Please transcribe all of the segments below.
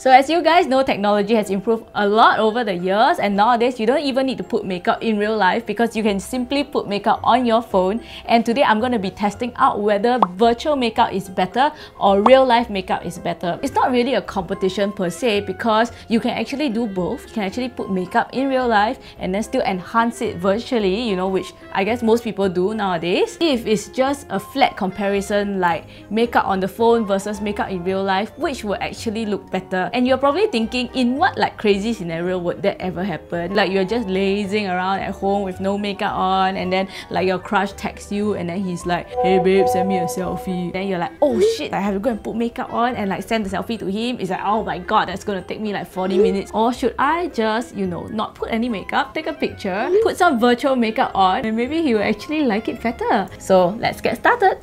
So as you guys know, technology has improved a lot over the years and nowadays you don't even need to put makeup in real life because you can simply put makeup on your phone and today I'm going to be testing out whether virtual makeup is better or real life makeup is better. It's not really a competition per se because you can actually do both. You can actually put makeup in real life and then still enhance it virtually, you know, which I guess most people do nowadays. If it's just a flat comparison like makeup on the phone versus makeup in real life, which will actually look better? And you're probably thinking, in what like crazy scenario would that ever happen? Like you're just lazing around at home with no makeup on and then like your crush texts you and then he's like, hey babe, send me a selfie. Then you're like, oh shit, I have to go and put makeup on and like send the selfie to him. It's like, oh my god, that's gonna take me like 40 minutes. Or should I just, you know, not put any makeup, take a picture, put some virtual makeup on and maybe he will actually like it better. So let's get started.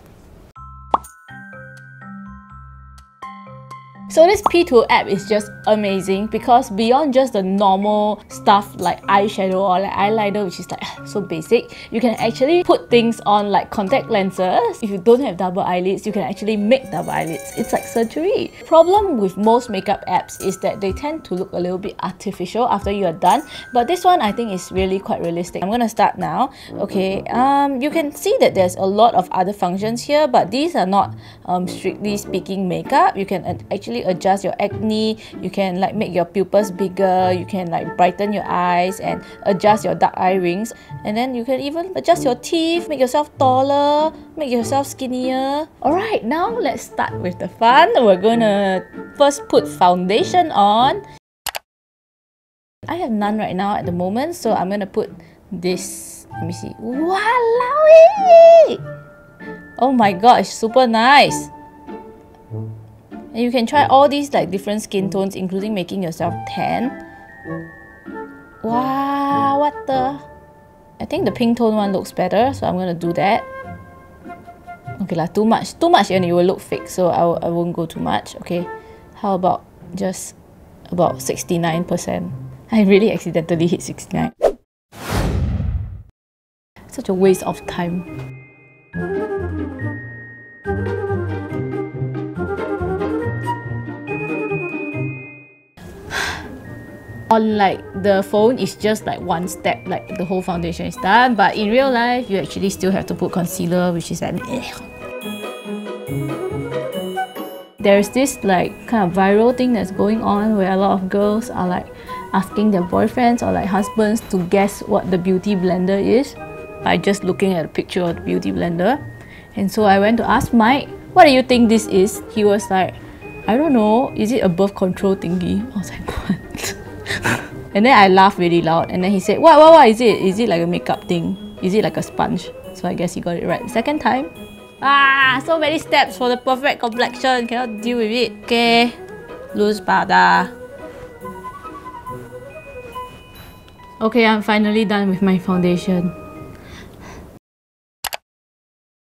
So this PITU app is just amazing because beyond just the normal stuff like eyeshadow or like eyeliner which is like so basic, you can actually put things on like contact lenses. If you don't have double eyelids, you can actually make double eyelids. It's like surgery. Problem with most makeup apps is that they tend to look a little bit artificial after you are done, but this one I think is really quite realistic. I'm gonna start now. Okay, um, you can see that there's a lot of other functions here, but these are not um, strictly speaking makeup. You can actually adjust your acne you can like make your pupils bigger you can like brighten your eyes and adjust your dark eye rings and then you can even adjust your teeth make yourself taller make yourself skinnier alright now let's start with the fun we're gonna first put foundation on I have none right now at the moment so I'm gonna put this let me see Wow! Oh my gosh, super nice! And you can try all these like different skin tones, including making yourself tan. Wow, what the? I think the pink tone one looks better, so I'm gonna do that. Okay lah, too much, too much and it will look fake, so I, I won't go too much. Okay, how about just about 69%? I really accidentally hit 69. Such a waste of time. On like the phone it's just like one step like the whole foundation is done. But in real life you actually still have to put concealer which is like eh. there's this like kind of viral thing that's going on where a lot of girls are like asking their boyfriends or like husbands to guess what the beauty blender is by just looking at a picture of the beauty blender. And so I went to ask Mike what do you think this is? He was like I don't know. Is it a birth control thingy? I was like what and then I laughed really loud. And then he said, what, what, what is it? Is it like a makeup thing? Is it like a sponge? So I guess he got it right. Second time. Ah, so many steps for the perfect complexion. Cannot deal with it. Okay. Loose pada. Okay, I'm finally done with my foundation.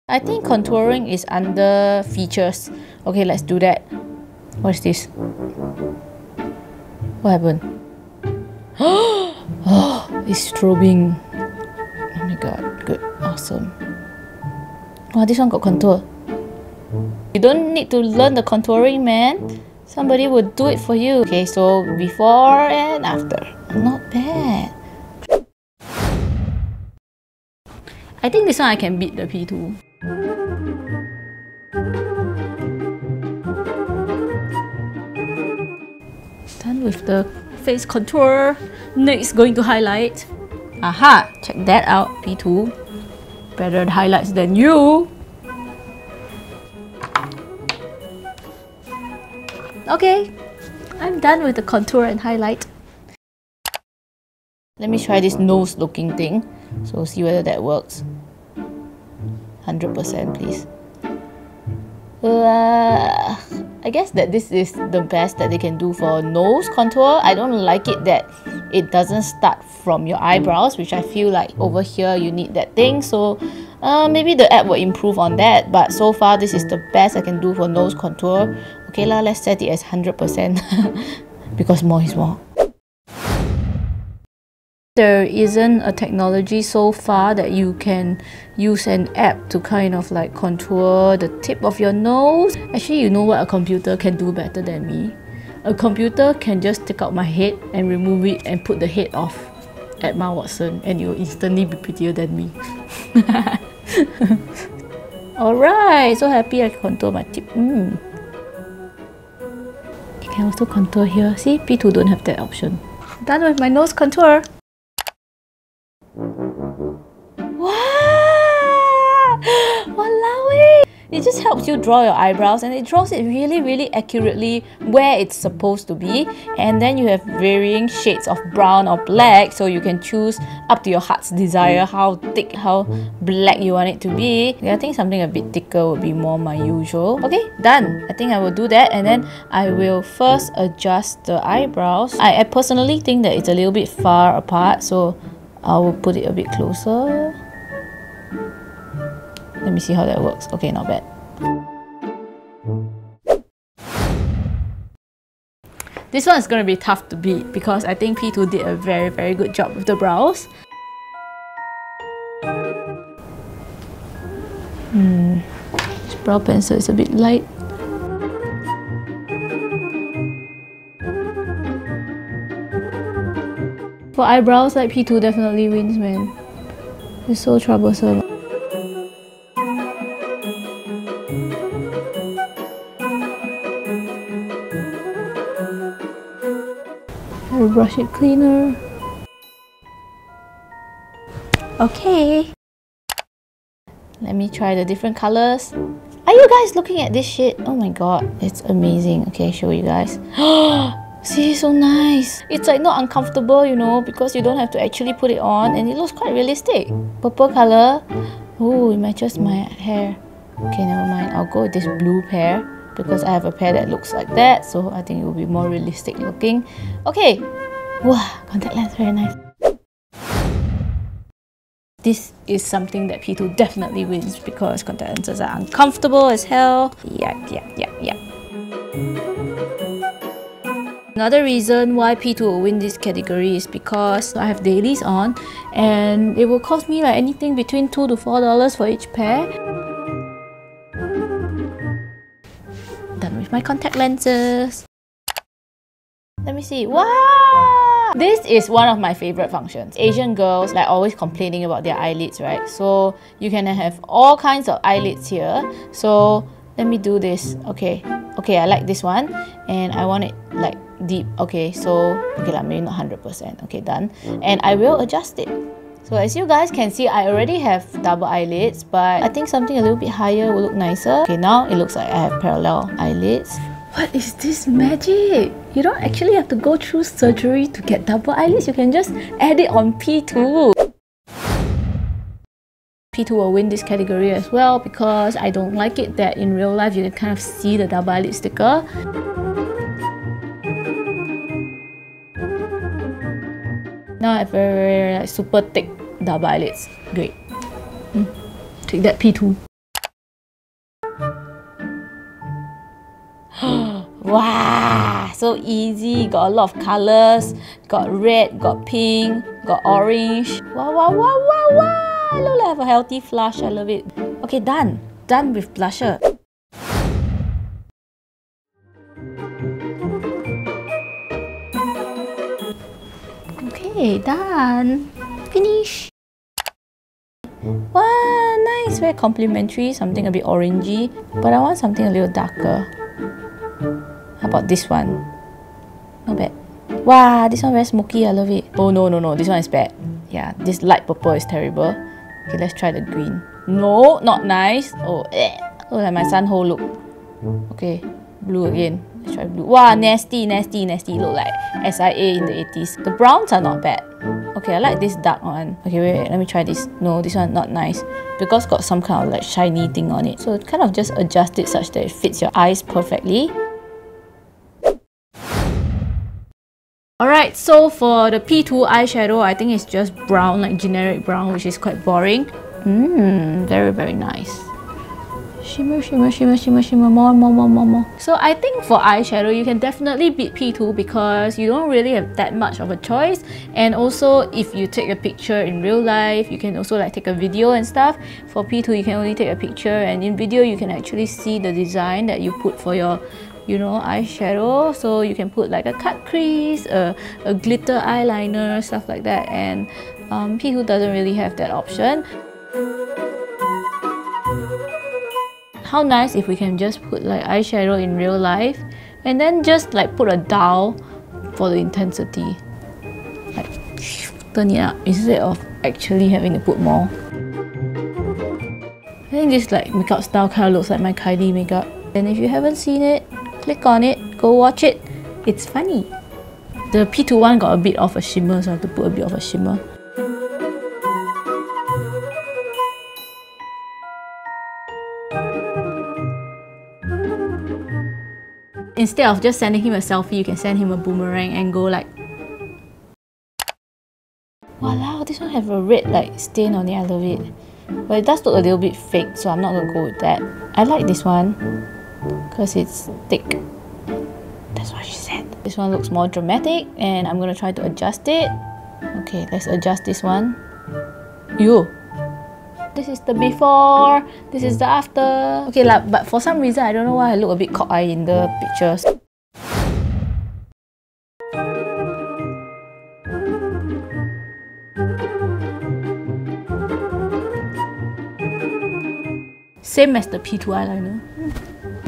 I think contouring is under features. Okay, let's do that. What is this? What happened? oh, it's strobing. Oh my god, good, awesome. Wow, this one got contour. You don't need to learn the contouring, man. Somebody will do it for you. Okay, so before and after. Not bad. I think this one I can beat the PITU. Done with the face contour. Next, going to highlight. Aha! Check that out, PITU. Better highlights than you. Okay, I'm done with the contour and highlight. Let me try this nose looking thing. So see whether that works. 100% please. I guess that this is the best that they can do for nose contour. I don't like it that it doesn't start from your eyebrows, which I feel like over here you need that thing. So uh, maybe the app will improve on that. But so far, this is the best I can do for nose contour. Okay lah, let's set it as 100% because more is more there isn't a technology so far that you can use an app to kind of like contour the tip of your nose. Actually, you know what a computer can do better than me. A computer can just take out my head and remove it and put the head off at Emma Watson and you'll instantly be prettier than me. Alright, so happy I can contour my tip. Mm. You can also contour here. See, PITU don't have that option. Done with my nose contour. It just helps you draw your eyebrows and it draws it really really accurately where it's supposed to be. And then you have varying shades of brown or black so you can choose up to your heart's desire how thick how black you want it to be. I think something a bit thicker would be more my usual. Okay done. I think I will do that and then I will first adjust the eyebrows. I, I personally think that it's a little bit far apart so I will put it a bit closer let me see how that works. Okay, not bad. This one is going to be tough to beat because I think PITU did a very, very good job with the brows. Hmm, this brow pencil is a bit light. For eyebrows, like PITU definitely wins, man. It's so troublesome. Brush it cleaner. Okay. Let me try the different colors. Are you guys looking at this shit? Oh my god, it's amazing. Okay, show you guys. See, so nice. It's like not uncomfortable, you know, because you don't have to actually put it on and it looks quite realistic. Purple color. Oh, it matches my hair. Okay, never mind. I'll go with this blue pair because I have a pair that looks like that so I think it will be more realistic looking okay wow contact lens very nice this is something that PITU definitely wins because contact lenses are uncomfortable as hell yeah yeah yeah yeah Another reason why PITU will win this category is because I have dailies on and it will cost me like anything between 2 to $4 for each pair. Done with my contact lenses. Let me see. Wow! This is one of my favorite functions. Asian girls like always complaining about their eyelids, right? So you can have all kinds of eyelids here. So let me do this. Okay. Okay, I like this one and I want it like deep. Okay, so okay, like maybe not 100%. Okay, done. And I will adjust it. So as you guys can see, I already have double eyelids, but I think something a little bit higher will look nicer. Okay, now it looks like I have parallel eyelids. What is this magic? You don't actually have to go through surgery to get double eyelids. You can just add it on PITU. PITU will win this category as well because I don't like it that in real life you can kind of see the double eyelid sticker. Now I have very, very like, super thick double eyelids. Great. Mm. Take that PITU. Wow, so easy. Got a lot of colors. Got red, got pink, got orange. Wow, wow, wow, wow, wow. I look like I have a healthy flush. I love it. Okay, done. Done with blusher. Okay, done. Finish. Wow, nice. Very complimentary. Something a bit orangey. But I want something a little darker. How about this one? Not bad. Wow, this one very smoky. I love it. Oh, no, no, no. This one is bad. Yeah, this light purple is terrible. Okay, let's try the green. No, not nice. Oh, eh. Oh, like my sun hole look. Okay, blue again. Let's try blue. Wow, nasty, nasty, nasty. Look like SIA in the 80s. The browns are not bad. Okay, I like this dark one. Okay, wait, wait, let me try this. No, this one not nice. Because got some kind of like shiny thing on it. So kind of just adjust it such that it fits your eyes perfectly. So for the PITU eyeshadow, I think it's just brown, like generic brown, which is quite boring. Mmm, very, very nice shimmer, shimmer, shimmer, shimmer, shimmer, more, more, more, more, more. So I think for eyeshadow, you can definitely beat PITU because you don't really have that much of a choice. And also, if you take a picture in real life, you can also like take a video and stuff. For PITU, you can only take a picture and in video, you can actually see the design that you put for your you know, eyeshadow. So you can put like a cut crease, a, a glitter eyeliner, stuff like that. And um, PITU doesn't really have that option. How nice if we can just put like eyeshadow in real life and then just like put a dial for the intensity. Like turn it up instead of actually having to put more. I think this like makeup style kind of looks like my Kylie makeup. And if you haven't seen it, click on it, go watch it. It's funny. The PITU one got a bit of a shimmer, so I have to put a bit of a shimmer. Instead of just sending him a selfie, you can send him a boomerang and go like Wow, this one have a red like stain on it, I love it. But it does look a little bit fake, so I'm not gonna go with that. I like this one because it's thick. That's what she said. This one looks more dramatic and I'm gonna try to adjust it. Okay, let's adjust this one. You. This is the before, this is the after. Okay, like, but for some reason, I don't know why I look a bit cockeyed in the pictures. Same as the PITU eyeliner.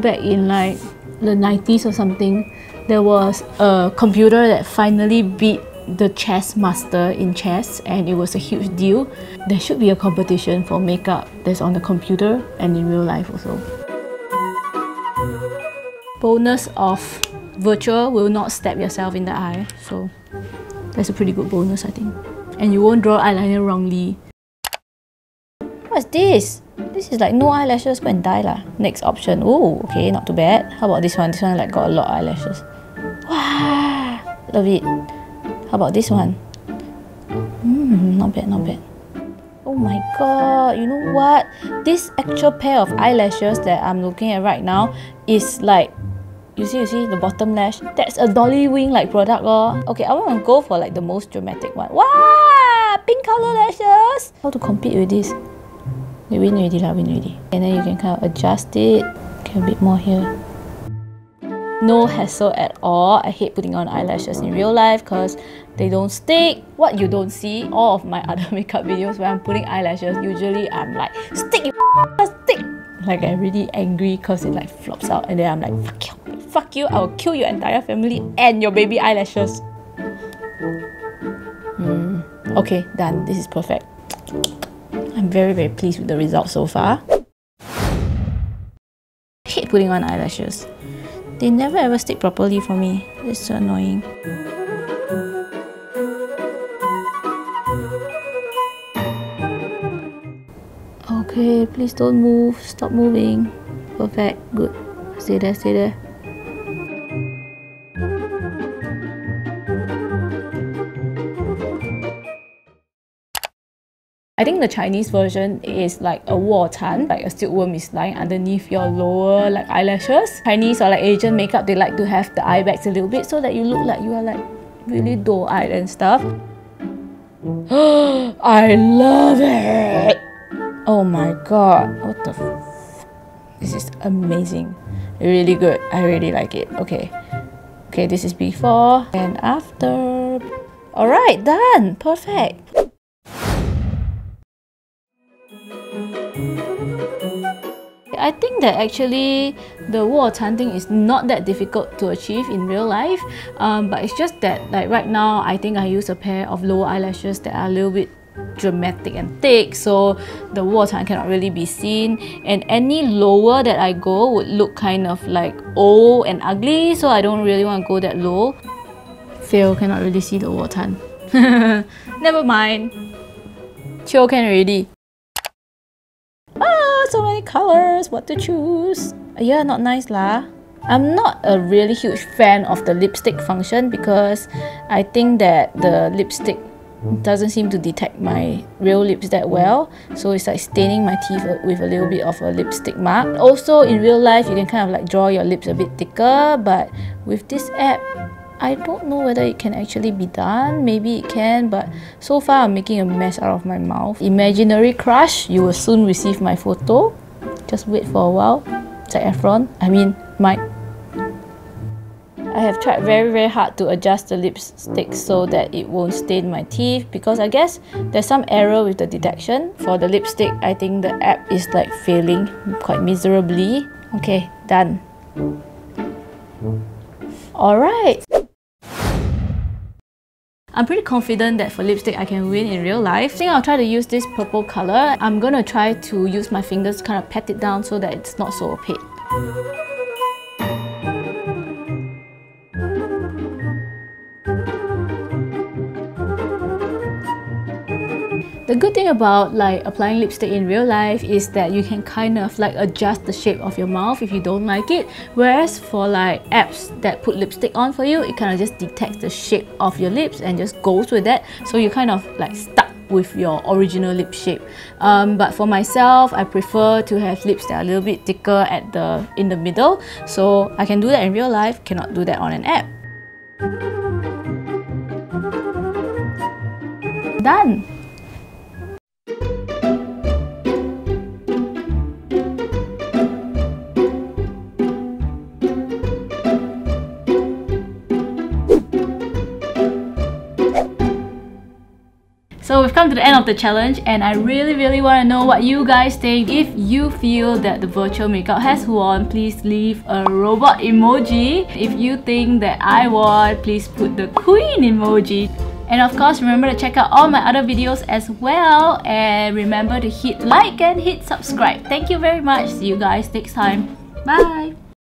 Back in like the 90s or something, there was a computer that finally beat the chess master in chess and it was a huge deal. There should be a competition for makeup that's on the computer and in real life also. Bonus of virtual will not stab yourself in the eye, so that's a pretty good bonus I think. And you won't draw eyeliner wrongly. This? This is like no eyelashes, go and die lah. Next option. Oh, okay, not too bad. How about this one? This one like got a lot of eyelashes. Wow, love it. How about this one? Hmm, not bad, not bad. Oh my god, you know what? This actual pair of eyelashes that I'm looking at right now is like you see, you see the bottom lash? That's a Dolly Wink like product oh. Okay, I want to go for like the most dramatic one. Wow, pink color lashes. How to compete with this? We win already lah, win already. And then you can kind of adjust it. Okay, a bit more here. No hassle at all. I hate putting on eyelashes in real life because they don't stick. What you don't see, all of my other makeup videos where I'm putting eyelashes, usually I'm like, stick, you stick. Like I'm really angry because it like flops out and then I'm like, fuck you, fuck you, I will kill your entire family and your baby eyelashes. Hmm. Okay, done. This is perfect. I'm very, very pleased with the results so far. I hate putting on eyelashes. They never ever stick properly for me. It's so annoying. Okay, please don't move. Stop moving. Perfect. Good. Stay there, stay there. Think the Chinese version is like a 卧蚕, like a silkworm is lying underneath your lower like eyelashes. Chinese or like Asian makeup, they like to have the eye bags a little bit so that you look like you are like really dull-eyed and stuff. I love it! Oh my god, what the This is amazing. Really good. I really like it. Okay. Okay, this is before and after. Alright, done. Perfect. I think that actually the Wu Tan thing is not that difficult to achieve in real life, um, but it's just that like right now I think I use a pair of lower eyelashes that are a little bit dramatic and thick so the water cannot really be seen and any lower that I go would look kind of like old and ugly so I don't really want to go that low. Fail cannot really see the water. Never mind. Chio can already colors, what to choose. Yeah, not nice lah. I'm not a really huge fan of the lipstick function because I think that the lipstick doesn't seem to detect my real lips that well so it's like staining my teeth with a little bit of a lipstick mark also in real life you can kind of like draw your lips a bit thicker but with this app I don't know whether it can actually be done. Maybe it can, but so far I'm making a mess out of my mouth. Imaginary crush, you will soon receive my photo. Just wait for a while. Zac Efron, I mean Mike. I have tried very very hard to adjust the lipstick so that it won't stain my teeth because I guess there's some error with the detection. For the lipstick, I think the app is like failing quite miserably. Okay, done. Alright. I'm pretty confident that for lipstick I can win in real life. I think I'll try to use this purple color. I'm gonna try to use my fingers to kind of pat it down so that it's not so opaque. The good thing about like applying lipstick in real life is that you can kind of like adjust the shape of your mouth if you don't like it. Whereas for like apps that put lipstick on for you, it kind of just detects the shape of your lips and just goes with that. So you kind of like stuck with your original lip shape. Um, but for myself, I prefer to have lips that are a little bit thicker at the in the middle. So I can do that in real life, cannot do that on an app. Done! So we've come to the end of the challenge and I really really want to know what you guys think. If you feel that the virtual makeup has won, please leave a robot emoji. If you think that I won, please put the queen emoji. And of course, remember to check out all my other videos as well. And remember to hit like and hit subscribe. Thank you very much. See you guys next time. Bye!